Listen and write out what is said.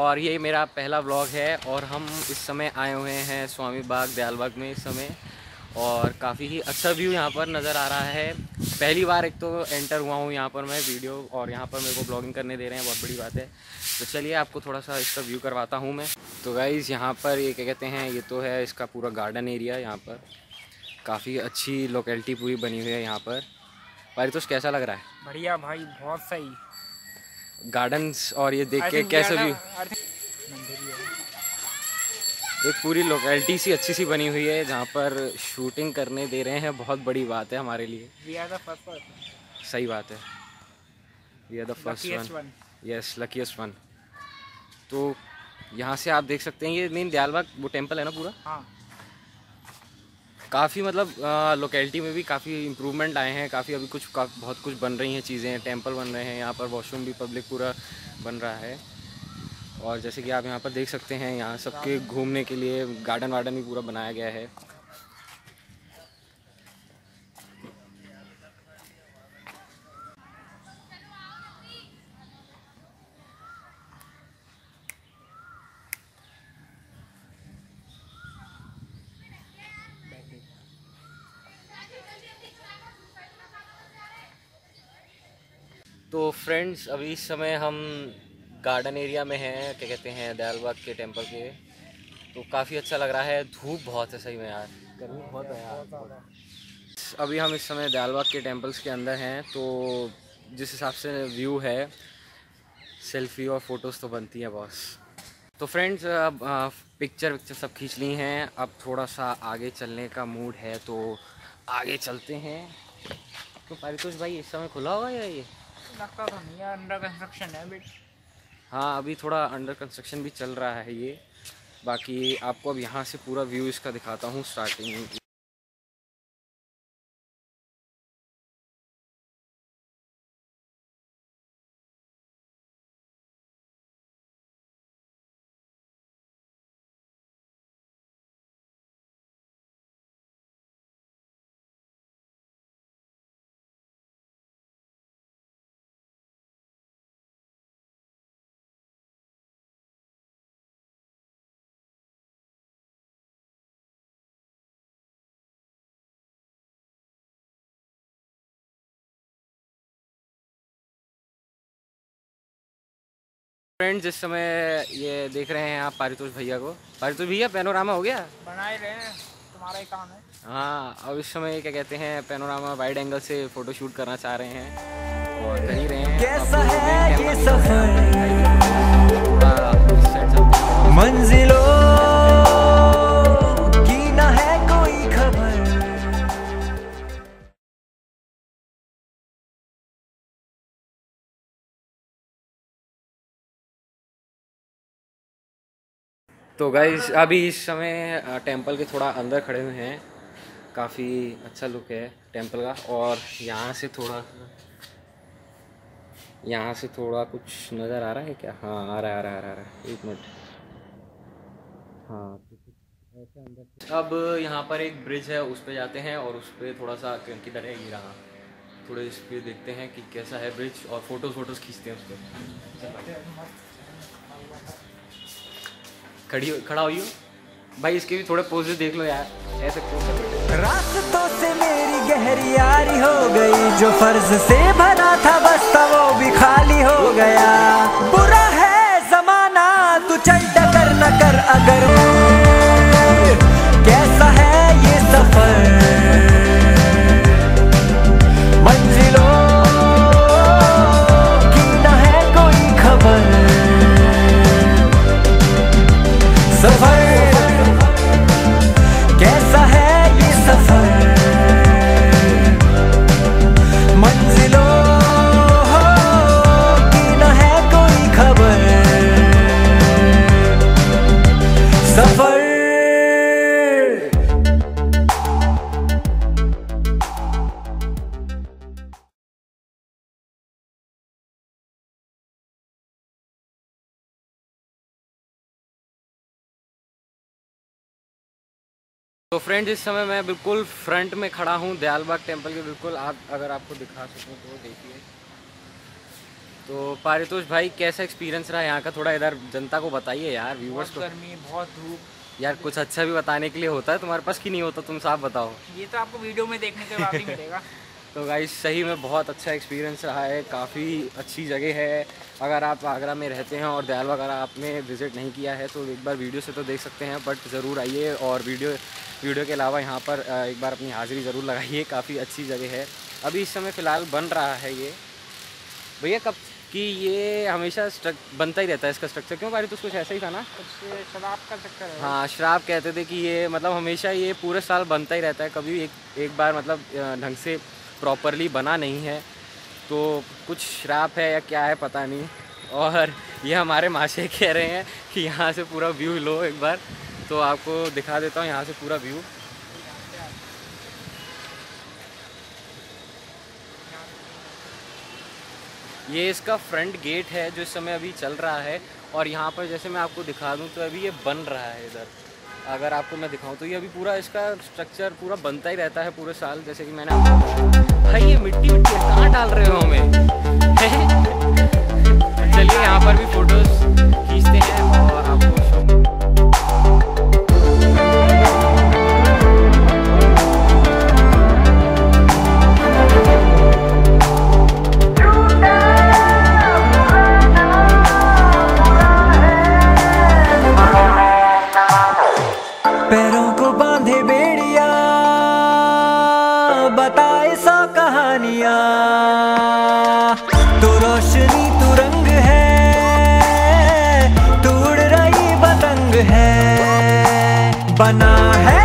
और ये मेरा पहला व्लॉग है और हम इस समय आए हुए हैं स्वामी बाग दयाल बाग में इस समय। और काफ़ी ही अच्छा व्यू यहाँ पर नज़र आ रहा है। पहली बार एक तो एंटर हुआ हूँ यहाँ पर मैं वीडियो और यहाँ पर मेरे को ब्लॉगिंग करने दे रहे हैं, बहुत बड़ी बात है। तो चलिए आपको थोड़ा सा इसका व्यू करवाता हूँ मैं। तो गाइज़ यहाँ पर ये क्या कहते हैं, ये तो है इसका पूरा गार्डन एरिया यहाँ पर। काफ़ी अच्छी लोकेलिटी पूरी बनी हुई है यहाँ पर। पारितोष, कैसा लग रहा है? बढ़िया भाई, बहुत सही। गार्डन्स और ये देख के कैसा है। एक पूरी लोकेलिटी सी अच्छी सी बनी हुई है जहाँ पर शूटिंग करने दे रहे हैं बहुत बड़ी बात है हमारे लिए. सही बात है। We are the first one yes luckiest one तो यहाँ से आप देख सकते हैं ये मेन दयालबाग वो टेंपल है ना पूरा? हाँ। काफ़ी मतलब लोकेलिटी में भी काफ़ी इम्प्रूवमेंट आए हैं काफ़ी अभी कुछ का, बहुत कुछ बन रही हैं चीज़ें टेंपल बन रहे हैं यहाँ पर वॉशरूम भी पब्लिक पूरा बन रहा है। और जैसे कि आप यहाँ पर देख सकते हैं यहाँ सबके घूमने के लिए गार्डन वार्डन भी पूरा बनाया गया है। तो फ्रेंड्स अभी इस समय हम गार्डन एरिया में हैं, क्या कहते हैं, दयालबाग के टेंपल के। तो काफ़ी अच्छा लग रहा है, धूप बहुत है सही में यार। गर्मी बहुत है यार। अभी हम इस समय दयालबाग के टेंपल्स के अंदर हैं तो जिस हिसाब से व्यू है सेल्फी और फ़ोटोज़ तो बनती हैं बॉस तो फ्रेंड्स अब पिक्चर विक्चर सब खींच ली हैं। अब थोड़ा सा आगे चलने का मूड है तो आगे चलते हैं। तो पारितोष भाई, इस समय खुला होगा या ये? लगता तो नहीं है अंडर कंस्ट्रक्शन है हाँ अभी थोड़ा अंडर कंस्ट्रक्शन भी चल रहा है ये। बाकी आपको अब यहाँ से पूरा व्यू इसका दिखाता हूँ स्टार्टिंग फ्रेंड्स जिस समय ये देख रहे हैं आप पारितोष भैया को। पारितोष भैया पैनोरामा हो गया? बना ही रहे हैं तुम्हारा ही काम है। हाँ अब इस समय क्या कहते हैं पैनोरामा वाइड एंगल से फ़ोटो शूट करना चाह रहे हैं। और कर ही रहे हैं कैसा है ये सफ़र? हैं। मंजिलों तो गाइस अभी इस समय टेंपल के थोड़ा अंदर खड़े हुए हैं। काफ़ी अच्छा लुक है टेंपल का। और यहाँ से थोड़ा यहाँ से थोड़ा कुछ नज़र आ रहा है क्या? हाँ आ रहा है आ रहा है आ रहा है, एक मिनट। हाँ अब यहाँ पर एक ब्रिज है उस पर जाते हैं और उस पर थोड़ा सा किधर है रहा। थोड़े इस पर देखते हैं कि कैसा है ब्रिज और फ़ोटोज़ फ़ोटोज़ खींचते हैं उस पर खड़ी खड़ा हुई हो। भाई, इसके भी थोड़े पोजेस देख लो यार। ऐसे? रास्तों से मेरी गहरी यारी हो गई, जो फ़र्ज़ से भरा था, बस वो भी खाली हो गया। बुरा है जमाना, तू चल डगर न कर अगर तो फ्रेंड्स इस समय मैं बिल्कुल फ्रंट में खड़ा हूँ दयालबाग टेंपल के बिल्कुल आप अगर आपको दिखा सकूँ तो देखिए। तो पारितोष भाई कैसा एक्सपीरियंस रहा? यहाँ का थोड़ा इधर जनता को बताइए यार व्यूवर्स को। गर्मी बहुत धूप। यार कुछ अच्छा भी बताने के लिए होता है तुम्हारे पास की नहीं होता? तुम साफ़ बताओ। ये तो आपको वीडियो में देखने के बाद ही मिलेगा। तो गाइस सही में बहुत अच्छा एक्सपीरियंस रहा है काफ़ी अच्छी जगह है। अगर आप आगरा में रहते हैं और दयाल वगैरह आपने विज़िट नहीं किया है तो एक बार वीडियो से तो देख सकते हैं बट ज़रूर आइए और वीडियो वीडियो के अलावा यहाँ पर एक बार अपनी हाज़िरी ज़रूर लगाइए काफ़ी अच्छी जगह है। अभी इस समय फ़िलहाल बन रहा है ये। भैया कब कि ये हमेशा स्ट्रक बनता ही रहता है इसका स्ट्रक्चर क्यों बारी तो कुछ ऐसा ही था ना? शराब का चक्कर है। हाँ शराब कहते थे कि ये मतलब हमेशा ये पूरे साल बनता ही रहता है कभी एक एक बार मतलब ढंग से प्रॉपरली बना नहीं है तो कुछ श्राप है या क्या है पता नहीं। और ये हमारे माशे कह रहे हैं कि यहाँ से पूरा व्यू लो एक बार। तो आपको दिखा देता हूँ यहाँ से पूरा व्यू ये इसका फ्रंट गेट है जो इस समय अभी चल रहा है। और यहाँ पर जैसे मैं आपको दिखा दूँ तो अभी ये बन रहा है इधर। अगर आपको मैं दिखाऊँ तो ये अभी पूरा इसका स्ट्रक्चर पूरा बनता ही रहता है पूरे साल, जैसे कि मैंने भाई ये मिट्टी मिट्टी कहाँ डाल रहे हो हमें? चलिए, यहाँ पर भी फ़ोटोज़ खींचते हैं और आपको बताए सौ कहानिया। तू रोशनी, तू रंग है, तू उड़ रही पतंग है। बना है